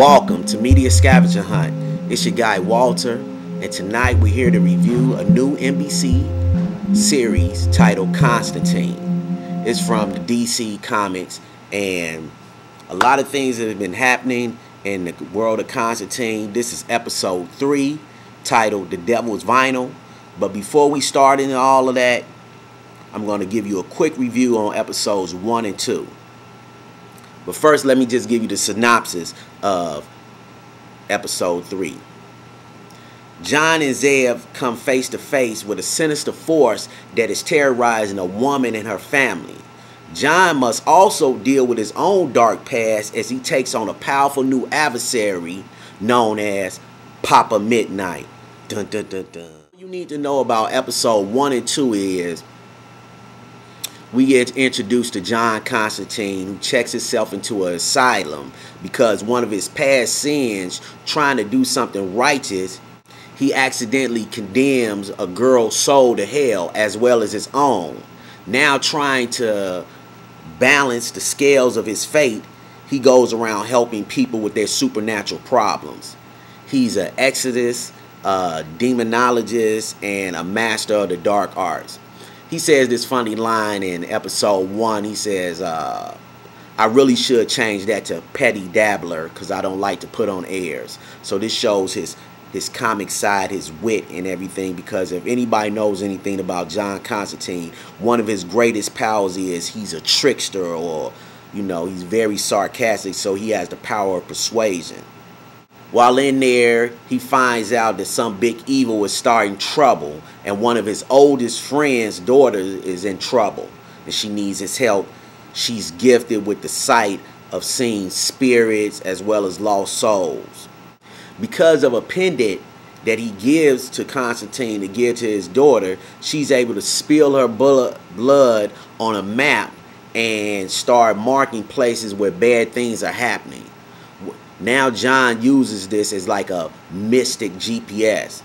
Welcome to Media Scavenger Hunt. It's your guy Walter, and tonight we're here to review a new NBC series titled Constantine. It's from the DC Comics, and a lot of things that have been happening in the world of Constantine. This is episode three, titled The Devil's Vinyl. But before we start into all of that, I'm going to give you a quick review on episodes one and two. But first, let me just give you the synopsis of episode 3. John and Zed come face to face with a sinister force that is terrorizing a woman and her family. John must also deal with his own dark past as he takes on a powerful new adversary known as Papa Midnight. Dun, dun, dun, dun. You need to know about episode 1 and 2 is we get introduced to John Constantine, who checks himself into an asylum because one of his past sins, trying to do something righteous, he accidentally condemns a girl's soul to hell as well as his own. Now, trying to balance the scales of his fate, he goes around helping people with their supernatural problems. He's an exorcist, a demonologist, and a master of the dark arts he says this funny line in episode one. He says, uh, I really should change that to petty dabbler because I don't like to put on airs. So this shows his his comic side, his wit and everything because if anybody knows anything about John Constantine, one of his greatest powers is he's a trickster or you know, he's very sarcastic so he has the power of persuasion. While in there, he finds out that some big evil is starting trouble, and one of his oldest friend's daughter is in trouble, and she needs his help. She's gifted with the sight of seeing spirits as well as lost souls. Because of a pendant that he gives to Constantine to give to his daughter, she's able to spill her blood on a map and start marking places where bad things are happening. Now John uses this as like a mystic GPS.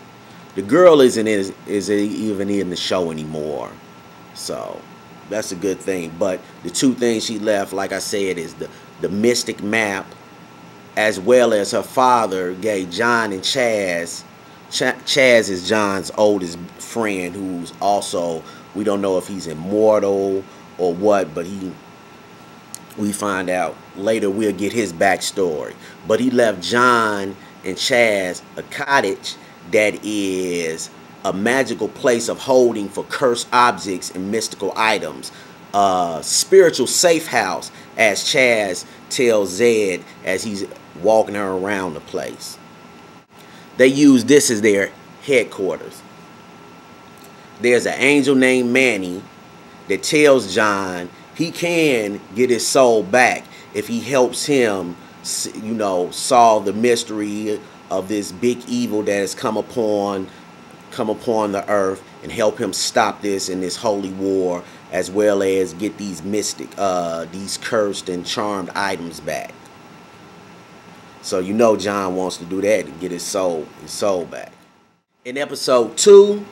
The girl isn't is is even in the show anymore, so that's a good thing. But the two things she left, like I said, is the the mystic map, as well as her father gave John and Chas. Ch- Chas is John's oldest friend, who's also we don't know if he's immortal or what, but he we find out later we'll get his backstory. But he left John and Chas a cottage that is a magical place of holding for cursed objects and mystical items. A spiritual safe house, as Chas tells Zed as he's walking her around the place. They use this as their headquarters. There's an angel named Manny that tells John he can get his soul back if he helps him, you know, solve the mystery of this big evil that has come upon come upon the earth and help him stop this in this holy war as well as get these mystic uh these cursed and charmed items back. So you know john wants to do that to get his soul his soul back. In episode two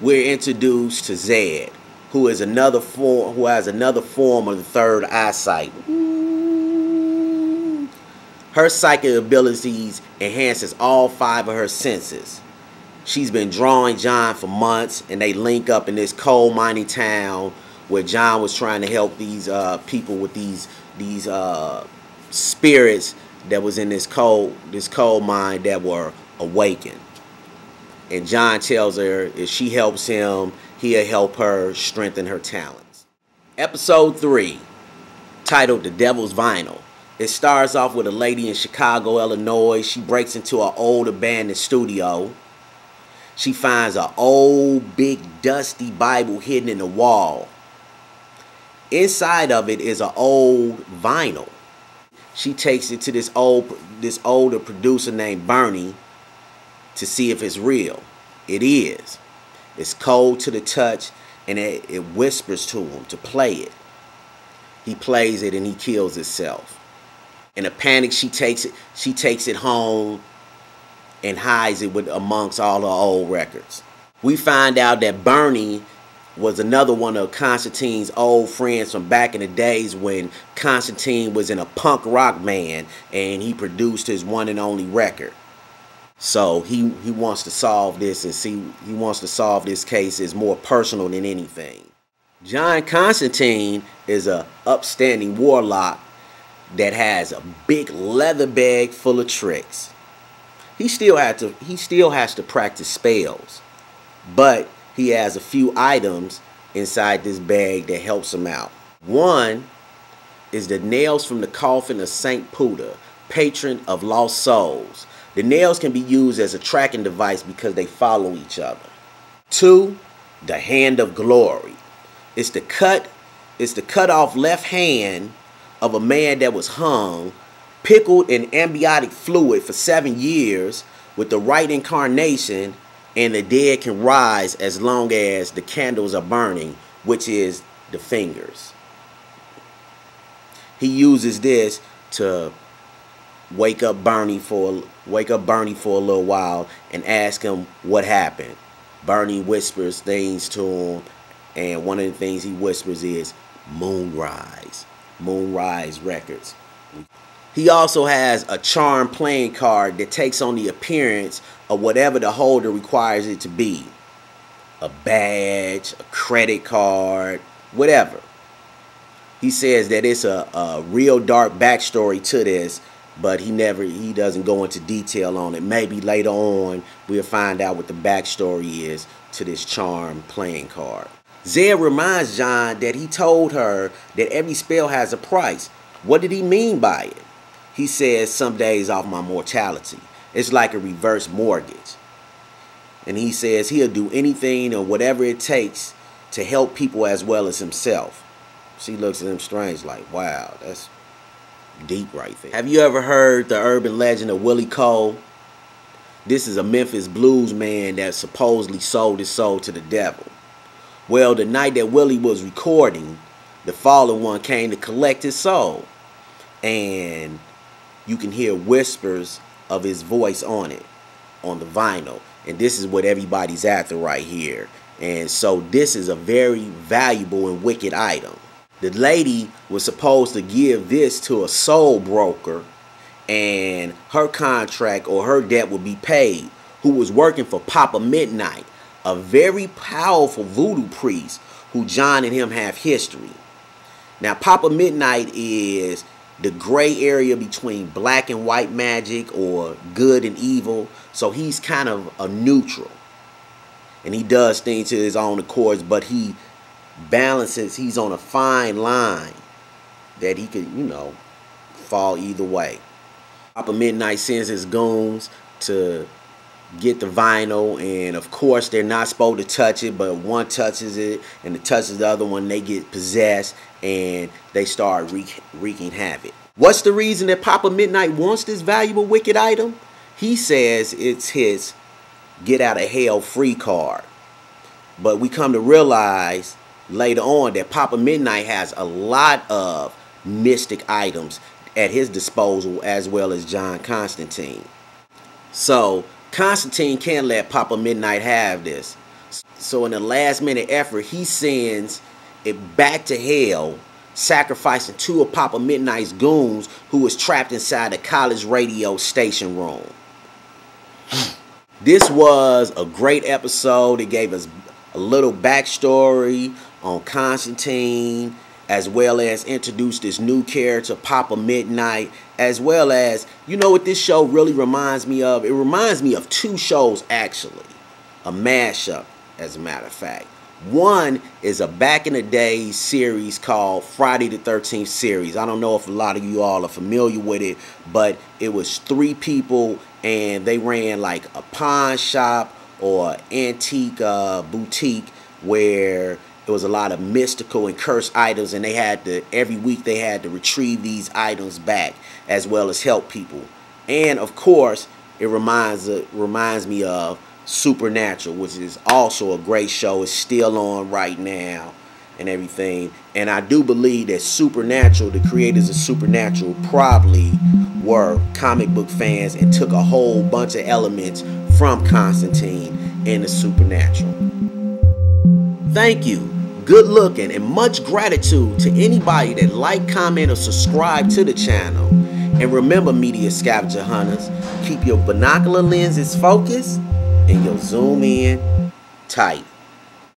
we're introduced to zed who is another form who has another form of the third eyesight. Her psychic abilities enhances all five of her senses. She's been drawing John for months, and they link up in this coal mining town where John was trying to help these uh, people with these these uh, spirits that was in this coal this coal mine that were awakened. And John tells her if she helps him, he'll help her strengthen her talents. Episode 3, titled The Devil's Vinyl. It starts off with a lady in Chicago, Illinois. She breaks into an old abandoned studio. She finds an old, big, dusty Bible hidden in the wall. Inside of it is an old vinyl. She takes it to this old, this older producer named Bernie to see if it's real. It is. It's cold to the touch, and it, it whispers to him to play it. He plays it and he kills himself. In a panic, she takes it. She takes it home and hides it with amongst all the old records. We find out that Bernie was another one of Constantine's old friends from back in the days when Constantine was in a punk rock band and he produced his one and only record. So he, he wants to solve this and see he wants to solve this case is more personal than anything. John Constantine is a upstanding warlock that has a big leather bag full of tricks. He still had to he still has to practice spells. But he has a few items inside this bag that helps him out. One is the nails from the coffin of Saint Puda, patron of lost souls. The nails can be used as a tracking device because they follow each other. Two, the hand of glory. It's the cut, it's the cut off left hand of a man that was hung, pickled in amniotic fluid for seven years with the right incarnation and the dead can rise as long as the candles are burning, which is the fingers. He uses this to wake up Bernie for wake up Bernie for a little while and ask him what happened. Bernie whispers things to him, and one of the things he whispers is Moonrise. Moonrise Records. He also has a charm playing card that takes on the appearance of whatever the holder requires it to be. A badge, a credit card, whatever. He says that it's a, a real dark backstory to this, but he never he doesn't go into detail on it. Maybe later on we'll find out what the backstory is to this charm playing card. Zed reminds John that he told her that every spell has a price. What did he mean by it? He says, Some days off my mortality. It's like a reverse mortgage. And he says he'll do anything or whatever it takes to help people as well as himself. She looks at him strange, like, wow, that's deep right there. Have you ever heard the urban legend of Willie Cole? This is a Memphis blues man that supposedly sold his soul to the devil. Well, the night that Willie was recording, the fallen one came to collect his soul. And you can hear whispers of his voice on it, on the vinyl. And this is what everybody's after right here. And so this is a very valuable and wicked item. The lady was supposed to give this to a soul broker and her contract or her debt would be paid, who was working for Papa Midnight, a very powerful voodoo priest who John and him have history. Now, Papa Midnight is the gray area between black and white magic or good and evil. So he's kind of a neutral. And he does things to his own accords, but he balances, he's on a fine line that he could, you know, fall either way. Papa Midnight sends his goons to get the vinyl and of course they're not supposed to touch it but one touches it and it touches the other one they get possessed and they start wreak, wreaking havoc. What's the reason that papa midnight wants this valuable wicked item? He says it's his get out of hell free card. But we come to realize later on that papa midnight has a lot of mystic items at his disposal as well as john constantine so Constantine can't let Papa Midnight have this. So in the last minute effort, he sends it back to hell, sacrificing two of Papa Midnight's goons who was trapped inside the college radio station room. This was a great episode. It gave us a little backstory on Constantine as well as introduce this new character, Papa Midnight, as well as, you know what this show really reminds me of? It reminds me of two shows, actually. A mashup, as a matter of fact. One is a back in the day series called Friday the 13th series. I don't know if a lot of you all are familiar with it, but it was three people and they ran like a pawn shop or antique uh, boutique where it was a lot of mystical and cursed items and they had to every week they had to retrieve these items back as well as help people. And of course it reminds uh, reminds me of supernatural which is also a great show. It's still on right now and everything. And i do believe that supernatural the creators of supernatural probably were comic book fans and took a whole bunch of elements from constantine and the supernatural. Thank you, good looking, and much gratitude to anybody that like, comment, or subscribe to the channel. And remember, media scavenger hunters, keep your binocular lenses focused and your zoom in tight.